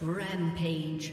Rampage.